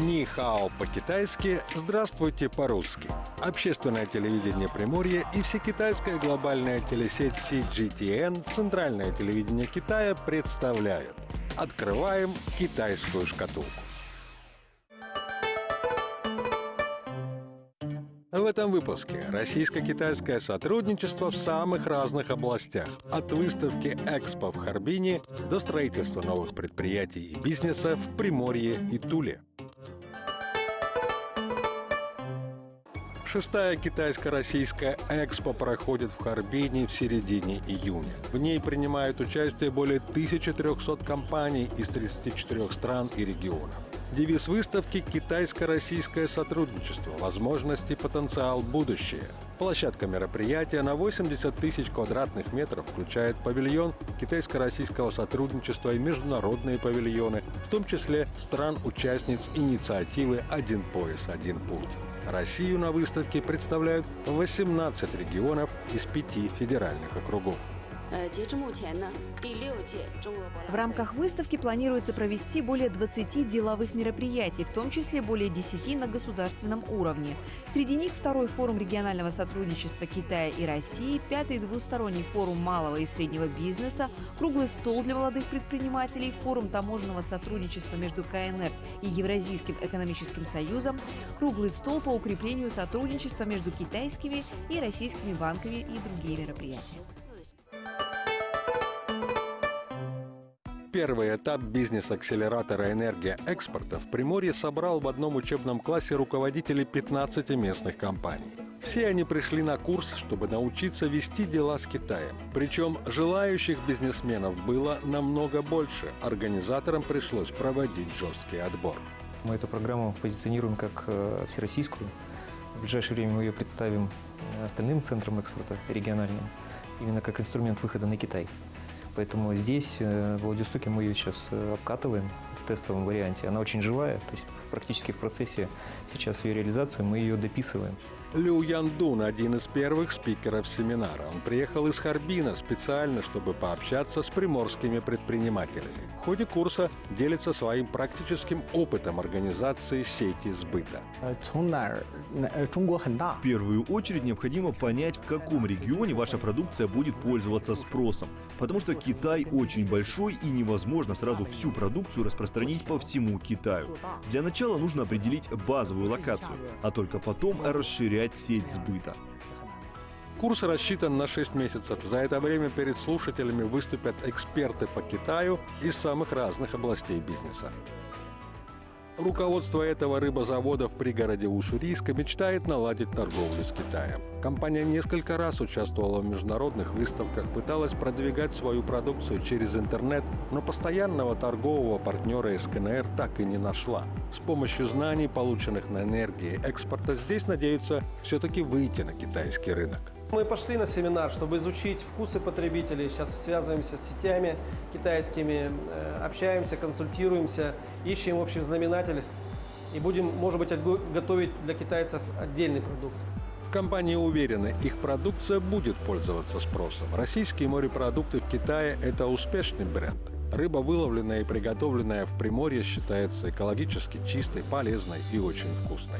Нихао по-китайски, здравствуйте по-русски. Общественное телевидение Приморья и всекитайская глобальная телесеть CGTN Центральное телевидение Китая представляют. Открываем китайскую шкатулку. В этом выпуске российско-китайское сотрудничество в самых разных областях. От выставки «Экспо» в Харбине до строительства новых предприятий и бизнеса в Приморье и Туле. Шестая китайско-российская экспо проходит в Харбине в середине июня. В ней принимают участие более 1300 компаний из 34 стран и регионов. Девиз выставки «Китайско-российское сотрудничество. Возможности, потенциал, будущее». Площадка мероприятия на 80 тысяч квадратных метров включает павильон китайско-российского сотрудничества и международные павильоны, в том числе стран-участниц инициативы «Один пояс, один путь». Россию на выставке представляют 18 регионов из пяти федеральных округов. В рамках выставки планируется провести более 20 деловых мероприятий, в том числе более 10 на государственном уровне. Среди них второй форум регионального сотрудничества Китая и России, пятый двусторонний форум малого и среднего бизнеса, круглый стол для молодых предпринимателей, форум таможенного сотрудничества между КНР и Евразийским экономическим союзом, круглый стол по укреплению сотрудничества между китайскими и российскими банками и другие мероприятия. Первый этап бизнес-акселератора «Энергия экспорта» в Приморье собрал в одном учебном классе руководителей 15 местных компаний. Все они пришли на курс, чтобы научиться вести дела с Китаем. Причем желающих бизнесменов было намного больше. Организаторам пришлось проводить жесткий отбор. Мы эту программу позиционируем как э, всероссийскую. В ближайшее время мы ее представим э, остальным центрам экспорта региональным, именно как инструмент выхода на Китай. Поэтому здесь, э, в Владивостоке, мы ее сейчас э, обкатываем в тестовом варианте. Она очень живая, то есть практически в процессе сейчас ее реализации мы ее дописываем. Лю Яндун – один из первых спикеров семинара. Он приехал из Харбина специально, чтобы пообщаться с приморскими предпринимателями. В ходе курса делится своим практическим опытом организации сети сбыта. В первую очередь необходимо понять, в каком регионе ваша продукция будет пользоваться спросом. Потому что Китай очень большой и невозможно сразу всю продукцию распространить по всему Китаю. Для начала нужно определить базовую локацию, а только потом расширять сеть сбыта. Курс рассчитан на 6 месяцев. За это время перед слушателями выступят эксперты по Китаю из самых разных областей бизнеса. Руководство этого рыбозавода в пригороде Уссурийска мечтает наладить торговлю с Китаем. Компания несколько раз участвовала в международных выставках, пыталась продвигать свою продукцию через интернет, но постоянного торгового партнера из КНР так и не нашла. С помощью знаний, полученных на энергии экспорта, здесь надеются все-таки выйти на китайский рынок. Мы пошли на семинар, чтобы изучить вкусы потребителей. Сейчас связываемся с сетями китайскими, э, общаемся, консультируемся, ищем общий знаменатель и будем, может быть, готовить для китайцев отдельный продукт. В компании уверены, их продукция будет пользоваться спросом. Российские морепродукты в Китае – это успешный бренд. Рыба, выловленная и приготовленная в Приморье, считается экологически чистой, полезной и очень вкусной.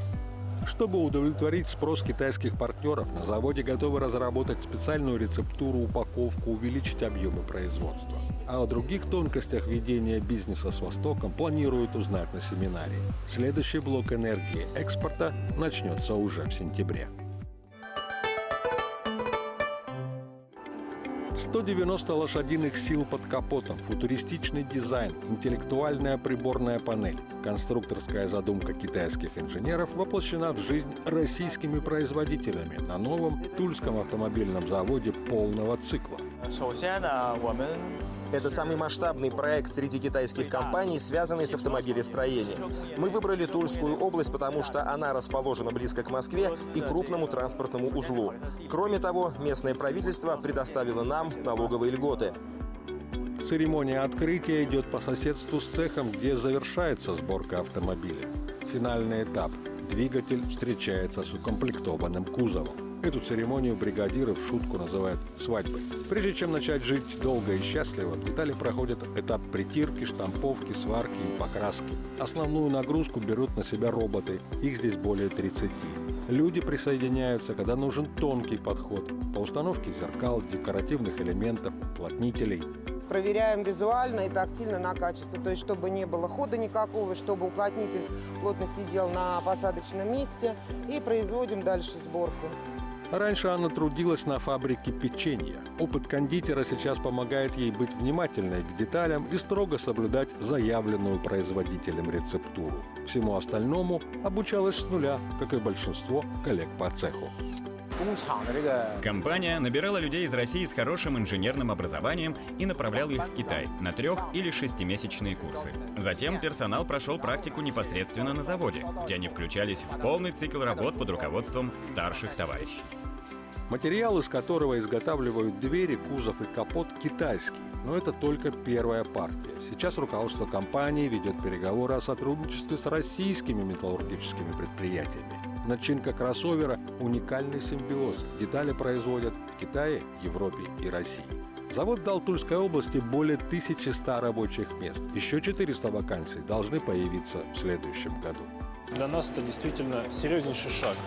Чтобы удовлетворить спрос китайских партнеров, на заводе готовы разработать специальную рецептуру, упаковку, увеличить объемы производства. А о других тонкостях ведения бизнеса с Востоком планируют узнать на семинаре. Следующий блок энергии экспорта начнется уже в сентябре. 190 лошадиных сил под капотом, футуристичный дизайн, интеллектуальная приборная панель. Конструкторская задумка китайских инженеров воплощена в жизнь российскими производителями на новом Тульском автомобильном заводе полного цикла. Это самый масштабный проект среди китайских компаний, связанный с автомобилестроением. Мы выбрали Тульскую область, потому что она расположена близко к Москве и крупному транспортному узлу. Кроме того, местное правительство предоставило нам налоговые льготы. Церемония открытия идет по соседству с цехом, где завершается сборка автомобиля. Финальный этап. Двигатель встречается с укомплектованным кузовом. Эту церемонию бригадиры в шутку называют свадьбой. Прежде чем начать жить долго и счастливо, детали проходят этап притирки, штамповки, сварки и покраски. Основную нагрузку берут на себя роботы, их здесь более 30. Люди присоединяются, когда нужен тонкий подход по установке зеркал, декоративных элементов, уплотнителей. Проверяем визуально и тактильно на качество, то есть чтобы не было хода никакого, чтобы уплотнитель плотно сидел на посадочном месте и производим дальше сборку. Раньше Анна трудилась на фабрике печенья. Опыт кондитера сейчас помогает ей быть внимательной к деталям и строго соблюдать заявленную производителем рецептуру. Всему остальному обучалась с нуля, как и большинство коллег по цеху. Компания набирала людей из России с хорошим инженерным образованием и направляла их в Китай на трех- или шестимесячные курсы. Затем персонал прошел практику непосредственно на заводе, где они включались в полный цикл работ под руководством старших товарищей. Материал, из которого изготавливают двери, кузов и капот, китайский. Но это только первая партия. Сейчас руководство компании ведет переговоры о сотрудничестве с российскими металлургическими предприятиями. Начинка кроссовера – уникальный симбиоз. Детали производят в Китае, Европе и России. Завод дал Тульской области более 1100 рабочих мест. Еще 400 вакансий должны появиться в следующем году. Для нас это действительно серьезнейший шаг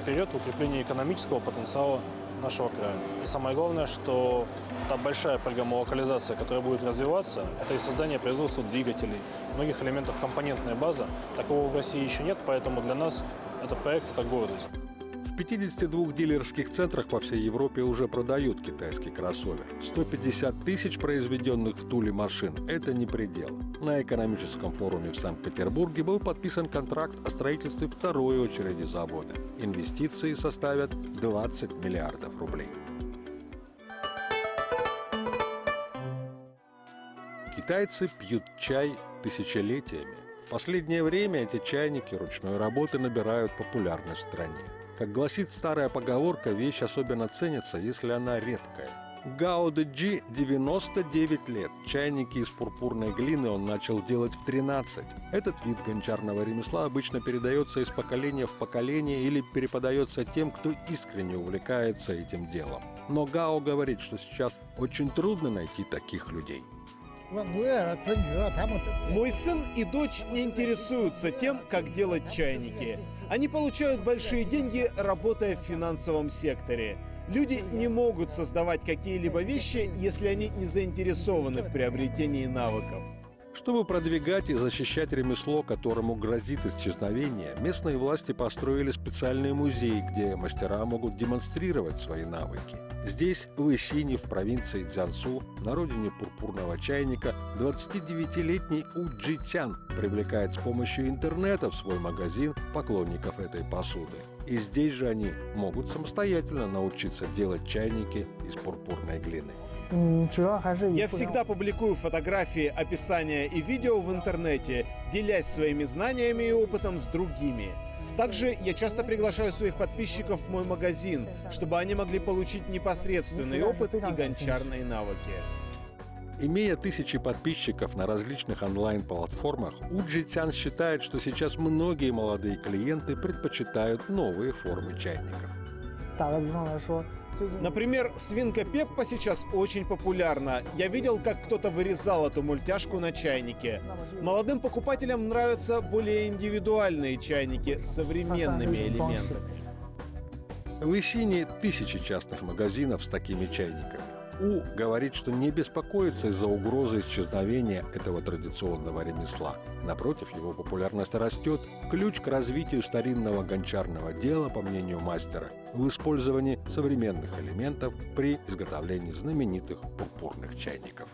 вперед в укреплении экономического потенциала нашего края. И самое главное, что та большая программа локализации, которая будет развиваться, это и создание производства двигателей, многих элементов компонентная база. Такого в России еще нет, поэтому для нас этот проект – это гордость. В 52 дилерских центрах по всей Европе уже продают китайский кроссовер. 150 тысяч произведенных в Туле машин – это не предел. На экономическом форуме в Санкт-Петербурге был подписан контракт о строительстве второй очереди завода. Инвестиции составят 20 миллиардов рублей. Китайцы пьют чай тысячелетиями. В последнее время эти чайники ручной работы набирают популярность в стране. Как гласит старая поговорка, вещь особенно ценится, если она редкая. Гао Дэджи 99 лет. Чайники из пурпурной глины он начал делать в 13. Этот вид гончарного ремесла обычно передается из поколения в поколение или переподается тем, кто искренне увлекается этим делом. Но Гао говорит, что сейчас очень трудно найти таких людей. Мой сын и дочь не интересуются тем, как делать чайники. Они получают большие деньги, работая в финансовом секторе. Люди не могут создавать какие-либо вещи, если они не заинтересованы в приобретении навыков. Чтобы продвигать и защищать ремесло, которому грозит исчезновение, местные власти построили специальный музей, где мастера могут демонстрировать свои навыки. Здесь, в Исине, в провинции Цзянсу, на родине пурпурного чайника, 29-летний У Джитян привлекает с помощью интернета в свой магазин поклонников этой посуды. И здесь же они могут самостоятельно научиться делать чайники из пурпурной глины. Я всегда публикую фотографии, описания и видео в интернете, делясь своими знаниями и опытом с другими. Также я часто приглашаю своих подписчиков в мой магазин, чтобы они могли получить непосредственный опыт и гончарные навыки. Имея тысячи подписчиков на различных онлайн-платформах, Уджи Цян считает, что сейчас многие молодые клиенты предпочитают новые формы чайников. Например, свинка Пеппа сейчас очень популярна. Я видел, как кто-то вырезал эту мультяшку на чайнике. Молодым покупателям нравятся более индивидуальные чайники с современными элементами. В Исине тысячи частных магазинов с такими чайниками. У говорит, что не беспокоится из-за угрозы исчезновения этого традиционного ремесла. Напротив, его популярность растет. Ключ к развитию старинного гончарного дела, по мнению мастера, в использовании современных элементов при изготовлении знаменитых пурпурных чайников.